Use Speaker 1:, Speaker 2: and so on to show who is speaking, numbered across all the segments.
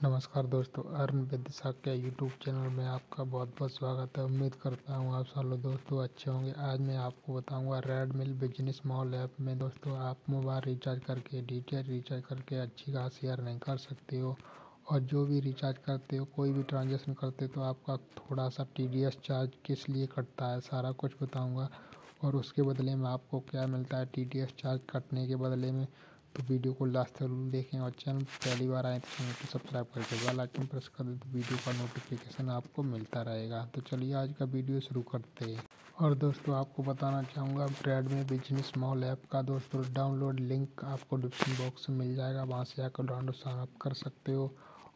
Speaker 1: नमस्कार दोस्तों, अरुण विद्यासाग के यूट्यूब चैनल में आपका बहुत बहुत स्वागत है। उम्मीद करता हूँ आप सालों दोस्तों अच्छे होंगे। आज मैं आपको बताऊँगा red mill business mall app में दोस्तों, आप मोबाइल रिचार्ज करके डी रिचार्ज करके अच्छी खासी अर्निंग कर सकते हो। और जो भी रिचार्ज करते हो, कोई भी ट्रांजेक्शन करते हो तो आपका थोड़ा सा टीडीएस चार्ज किस लिए कटता है, सारा कुछ बताऊँगा। और उसके बदले में आपको क्या मिलता है टीडीएस चार्ज कटने के बदले में तो वीडियो को लास्ट तक ज़रूर देखें और चैनल पहली बार आए तो चैनल को सब्सक्राइब करके बेल आइकन प्रेस कर दें तो वीडियो का नोटिफिकेशन आपको मिलता रहेगा। तो चलिए आज का वीडियो शुरू करते हैं। और दोस्तों, आपको बताना चाहूँगा ट्रेडमी बिज़नेस मॉल ऐप का दोस्तों डाउनलोड लिंक आपको डिस्क्रिप्शन बॉक्स में मिल जाएगा। वहाँ से आकर डाउनलोड साइन अप कर सकते हो।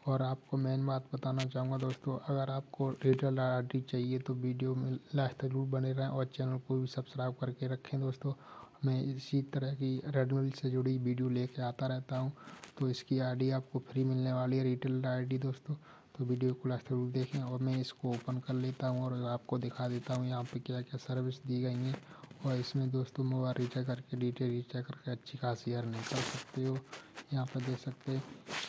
Speaker 1: और आपको मेन बात बताना चाहूँगा दोस्तों, अगर आपको रिटेल आई चाहिए तो वीडियो में लास्ट ज़रूर बने रहें और चैनल को भी सब्सक्राइब करके रखें दोस्तों। मैं इसी तरह की रेडमिल से जुड़ी वीडियो लेके आता रहता हूँ। तो इसकी आईडी आपको फ्री मिलने वाली है रिटेल आईडी दोस्तों। तो वीडियो को लास्ट ज़रूर देखें और मैं इसको ओपन कर लेता हूँ और आपको दिखा देता हूँ यहाँ पे क्या क्या सर्विस दी गई हैं। और इसमें दोस्तों मोबाइल रिचार्ज करके डिटेल रिचार्ज करके अच्छी खासी अर्निंग कर सकते हो। यहाँ पर देख सकते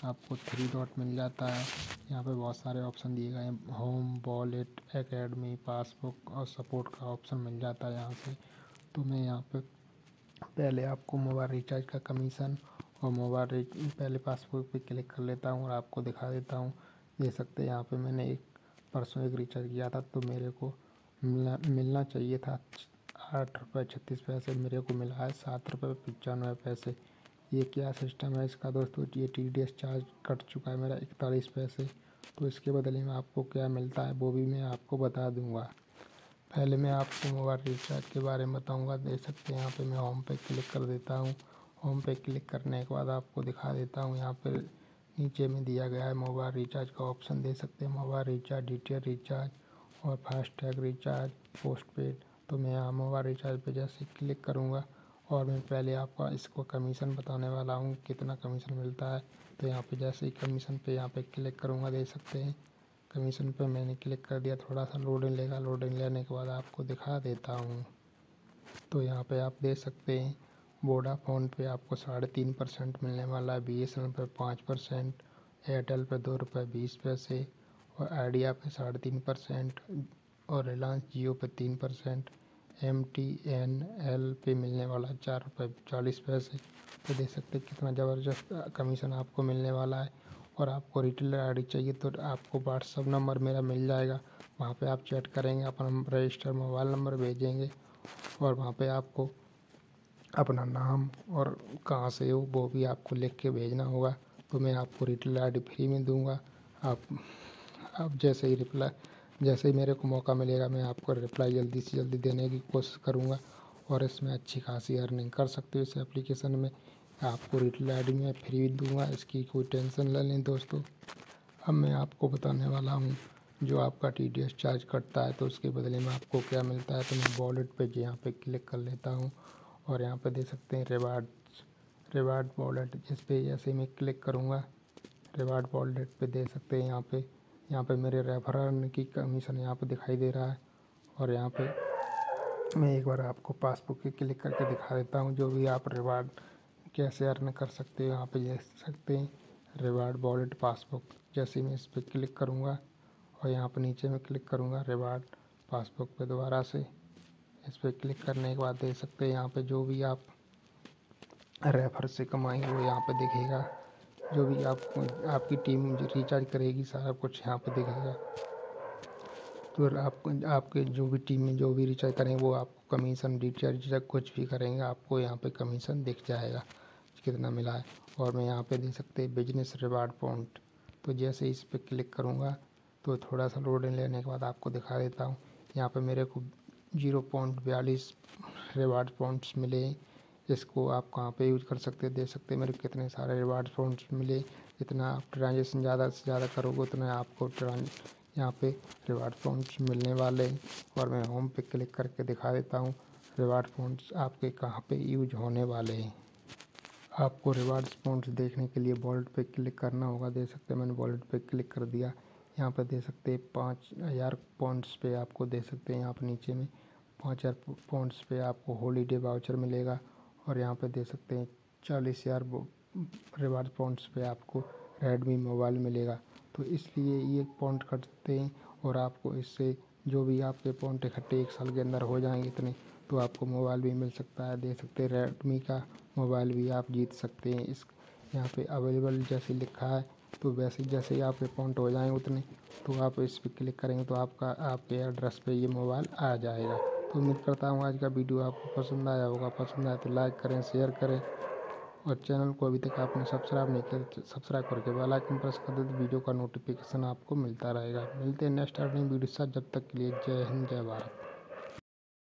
Speaker 1: आपको थ्री डॉट मिल जाता है। यहाँ पे बहुत सारे ऑप्शन दिए गए हैं। होम वॉलेट एकेडमी पासबुक और सपोर्ट का ऑप्शन मिल जाता है यहाँ से। तो मैं यहाँ पे पहले आपको मोबाइल रिचार्ज का कमीशन और मोबाइल पहले पासबुक पे क्लिक कर लेता हूँ और आपको दिखा देता हूँ। देख सकते हैं यहाँ पे मैंने एक परसों एक रिचार्ज किया था तो मेरे को मिलना मिलना चाहिए था। आठ रुपये छत्तीस पैसे मेरे को मिला है, सात रुपये पचानवे पैसे। ये क्या सिस्टम है? इसका दोस्तों, ये T D S charge cut चुका है मेरा इकतालीस पैसे। तो इसके बदले में आपको क्या मिलता है वो भी मैं आपको बता दूँगा। पहले मैं आपको मोबाइल रिचार्ज के बारे में बताऊँगा। देख सकते हैं, यहाँ पे मैं होम पे क्लिक कर देता हूँ। होम पे क्लिक करने के बाद आपको दिखा देता हूँ, यहाँ पर नीचे में दिया गया है मोबाइल रिचार्ज का ऑप्शन दे सकते हैं, मोबाइल रिचार्ज डी रिचार्ज और फास्टैग रिचार्ज पोस्ट पेड तो मैं यहाँ मोबाइल रिचार्ज पे जैसे क्लिक करूँगा और मैं पहले आपका इसको कमीशन बताने वाला हूँ, कितना कमीशन मिलता है। तो यहाँ पे जैसे ही कमीशन पे यहाँ पे क्लिक करूँगा, देख सकते हैं। कमीशन पर मैंने क्लिक कर दिया थोड़ा सा लोडिंग लेगा। लोडिंग लेने के बाद आपको दिखा देता हूँ। तो यहाँ पे आप देख सकते हैं वोडाफोन पे आपको साढ़े तीन परसेंट मिलने वाला है बी एस एन पर पाँच परसेंट एयरटेल पर दो रुपये बीस पैसे और आइडिया पे साढ़े तीन परसेंट और रिलायंस जियो पे तीन percent M T N L पे मिलने वाला है, चार रुपये चालीस पैसे। तो देख सकते कितना ज़बरदस्त कमीशन आपको मिलने वाला है। और आपको रिटेलर आई चाहिए तो आपको व्हाट्सअप नंबर मेरा मिल जाएगा। वहाँ पे आप चैट करेंगे, अपना रजिस्टर मोबाइल नंबर भेजेंगे और वहाँ पे आपको अपना नाम और कहाँ से हो, वो भी आपको लिख के भेजना होगा। तो मैं आपको रिटेल आई फ्री में दूँगा। आप आप जैसे ही रिप्लाई, जैसे ही मेरे को मौका मिलेगा, मैं आपको रिप्लाई जल्दी से जल्दी देने की कोशिश करूँगा और इसमें अच्छी खासी अर्निंग कर सकते हो इस एप्लीकेशन में। आपको रिटेल आई में फ्री दूँगा, इसकी कोई टेंशन ले लें दोस्तों। अब मैं आपको बताने वाला हूँ, जो आपका टी डी एस चार्ज कटता है तो उसके बदले में आपको क्या मिलता है तो मैं वॉलेट पे यहाँ पे क्लिक कर लेता हूँ और यहाँ पे दे सकते हैं रिवार्ड रिवार्ड वॉलेट जिस पे जैसे मैं क्लिक करूँगा रिवार्ड वॉलेट पे दे सकते हैं यहाँ पे यहाँ पे मेरे रेफरल की कमीशन यहाँ पे दिखाई दे रहा है और यहाँ पे मैं एक बार आपको पासबुक पे क्लिक करके दिखा देता हूँ, जो भी आप रिवार्ड कैसे अर्न कर सकते हो, यहाँ पे देख सकते हैं। रिवार्ड वॉलेट, पासबुक, जैसे मैं इस पर क्लिक करूँगा और यहाँ पर नीचे में क्लिक करूँगा रिवार्ड, पासबुक पे दोबारा से। इस पर क्लिक करने के बाद देख सकते हैं यहाँ पे जो भी आप रेफर से कमाएँगे वो यहाँ पे दिखेगा। जो भी आप, आपकी टीम रिचार्ज करेगी, सारा कुछ यहाँ पे दिखेगा। तो आप, आपके जो भी टीम में जो भी रिचार्ज करेंगे वो आपको कमीशन, रिचार्ज कुछ भी करेंगे, आपको यहाँ पे कमीशन दिख जाएगा। कितना मिला है और मैं यहाँ पे दे सकते हैं बिज़नेस रिवार्ड पॉइंट तो जैसे इस पर क्लिक करूँगा तो थोड़ा सा लोड लेने के बाद आपको दिखा देता हूँ। यहाँ पे मेरे को ज़ीरो पॉइंट बयालीस रिवार्ड पॉइंट्स मिले इसको आप कहाँ पे यूज़ कर सकते दे सकते हैं मेरे कितने सारे रिवार्ड पॉइंट्स मिले। जितना आप ट्रांजेक्शन ज़्यादा से ज़्यादा करोगे, उतना आपको यहाँ पे रिवार्ड पॉइंट्स मिलने वाले हैं। और मैं होम पे क्लिक करके दिखा देता हूँ रिवार्ड पॉइंट्स आपके कहाँ पे यूज़ होने वाले हैं। आपको रिवार्ड्स पॉइंट्स देखने के लिए वॉलेट पे क्लिक करना होगा। दे सकते हैं मैंने वॉलेट पे क्लिक कर दिया। यहाँ पर दे सकते हैं पाँच हज़ार पॉइंट्स पे आपको दे सकते हैं। यहाँ पर नीचे में पाँच हज़ार पॉइंट्स पे आपको हॉलीडे वाउचर मिलेगा। और यहाँ पर दे सकते हैं चालीस हज़ार रिवार्ड पॉइंट्स पे आपको रेडमी मोबाइल मिलेगा। तो इसलिए ये पॉइंट कटते हैं और आपको इससे जो भी आपके पॉइंट इकट्ठे एक साल के अंदर हो जाएँगे इतने तो आपको मोबाइल भी मिल सकता है। दे सकते हैं रेडमी का मोबाइल भी आप जीत सकते हैं। इस यहाँ पे अवेलेबल जैसे लिखा है तो वैसे जैसे ही आपके पॉइंट हो जाएँगे उतने तो आप इस पर क्लिक करेंगे तो आपका, आपके एड्रेस पे ये मोबाइल आ जाएगा। तो उम्मीद करता हूँ आज का वीडियो आपको पसंद आया होगा। पसंद आया तो लाइक करें शेयर करें। और चैनल को अभी तक आपने सब्सक्राइब नहीं किया तो सब्सक्राइब करके बेल आइकन प्रेस कर दे तो वीडियो का नोटिफिकेशन आपको मिलता रहेगा। मिलते हैं नेक्स्ट अर्निंग वीडियो साथ। जब तक के लिए जय हिंद, जय भारत।